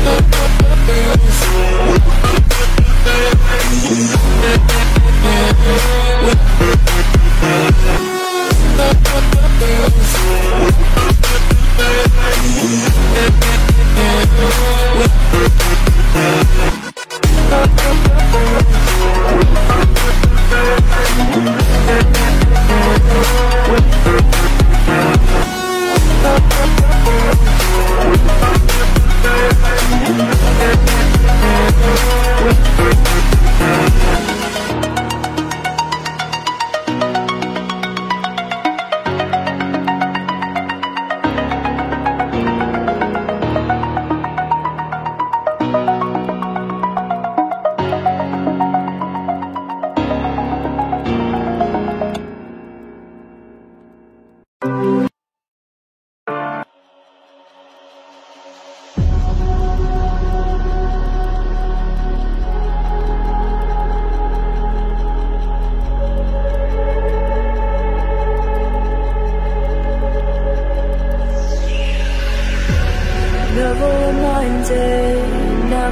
Thank mm -hmm. you.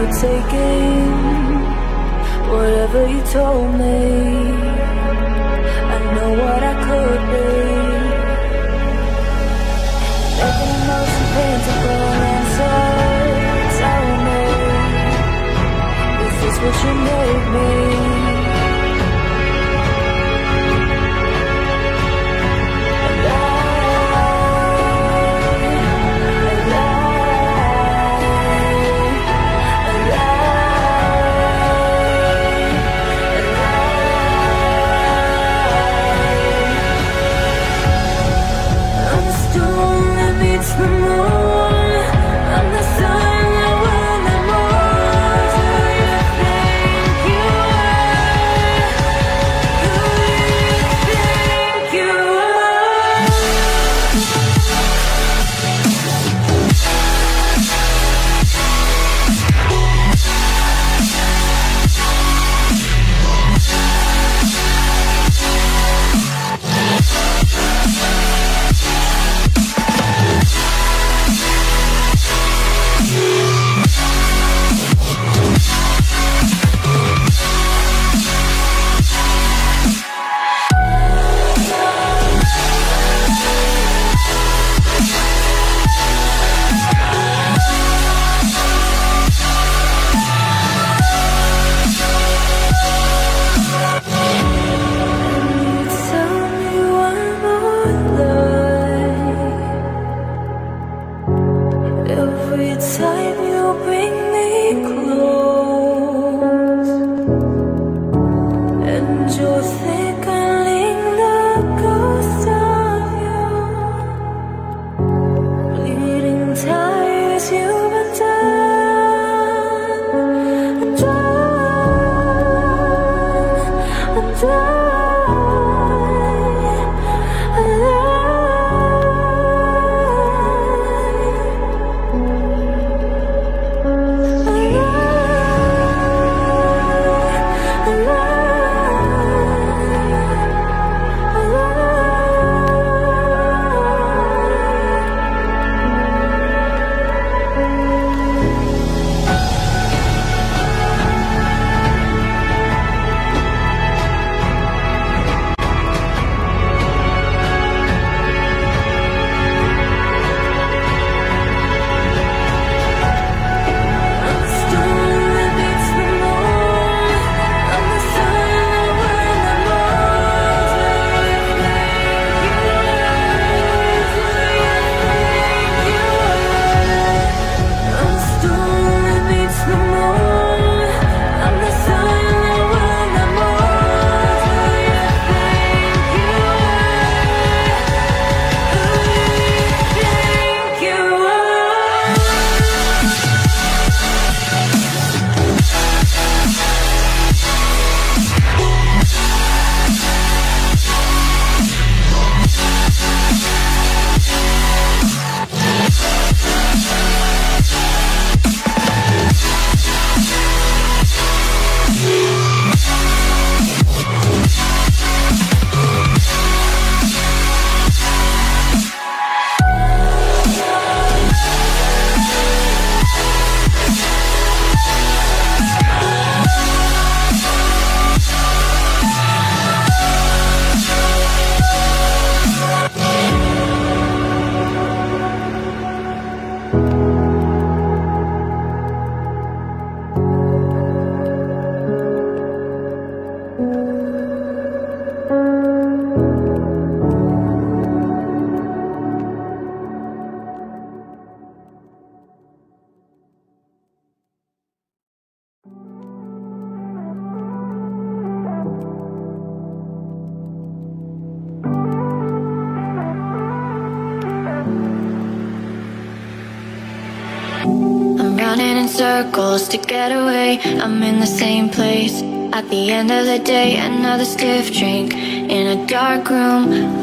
for taking whatever you told me. I know what I could be. every time you bring circles to get away. I'm in the same place. At the end of the day, another stiff drink. In a dark room,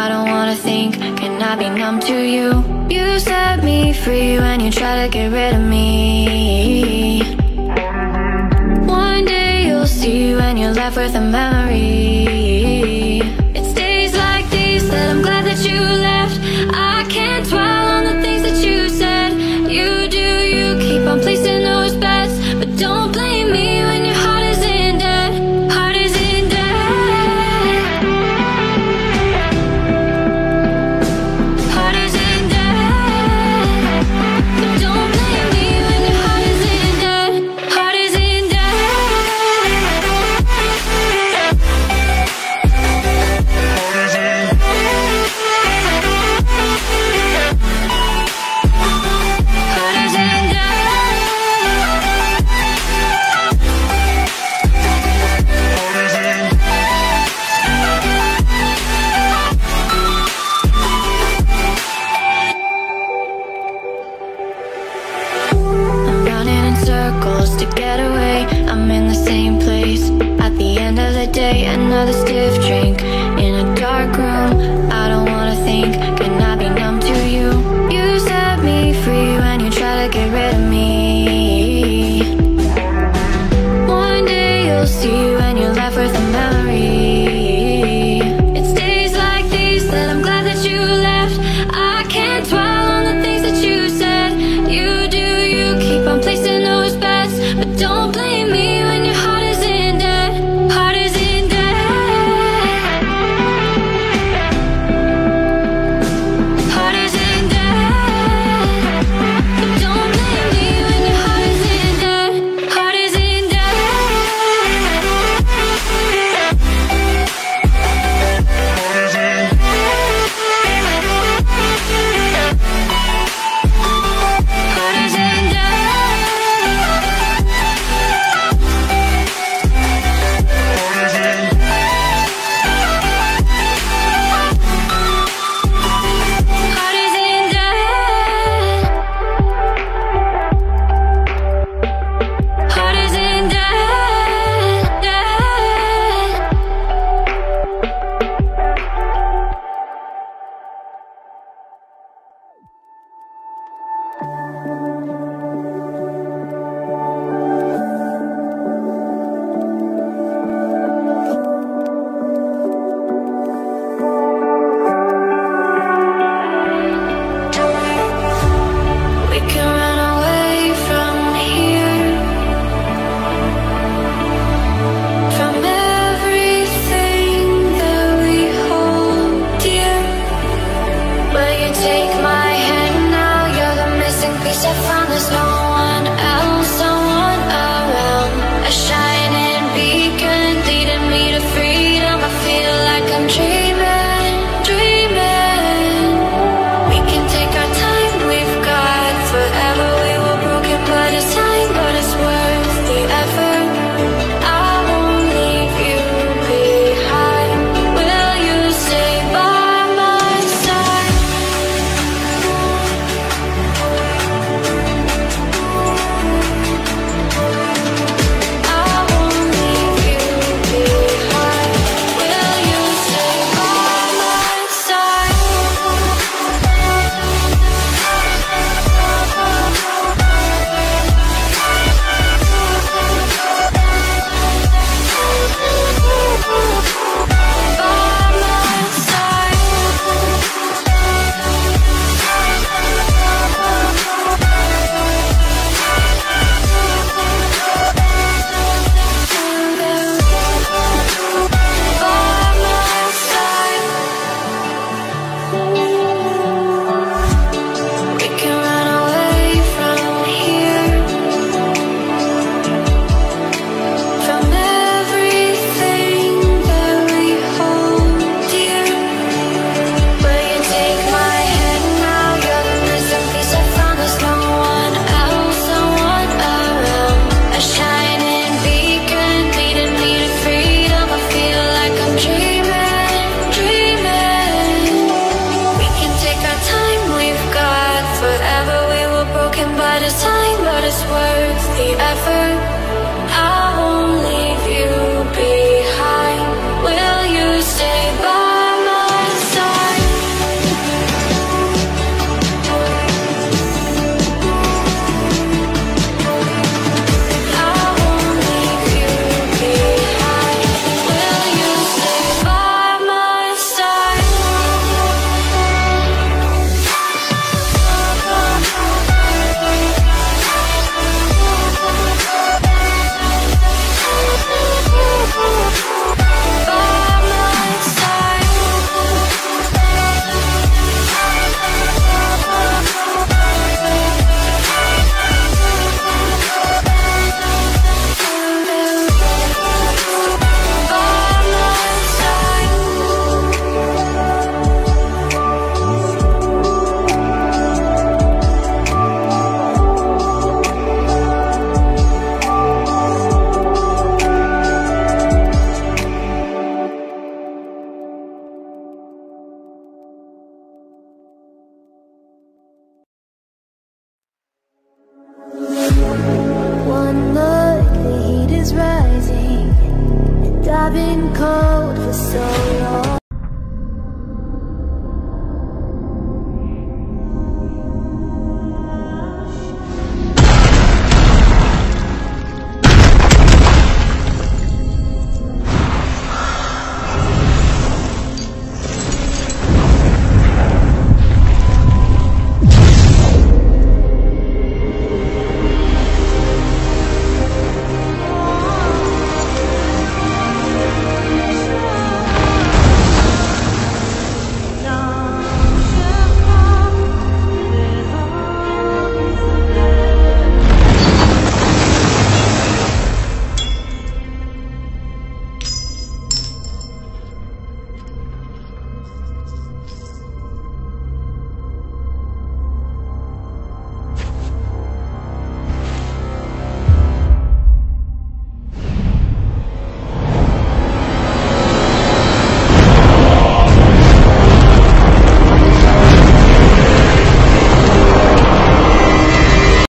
I don't wanna think. Can I be numb to you? You set me free when you try to get rid of me. One day you'll see when you're left with a memory.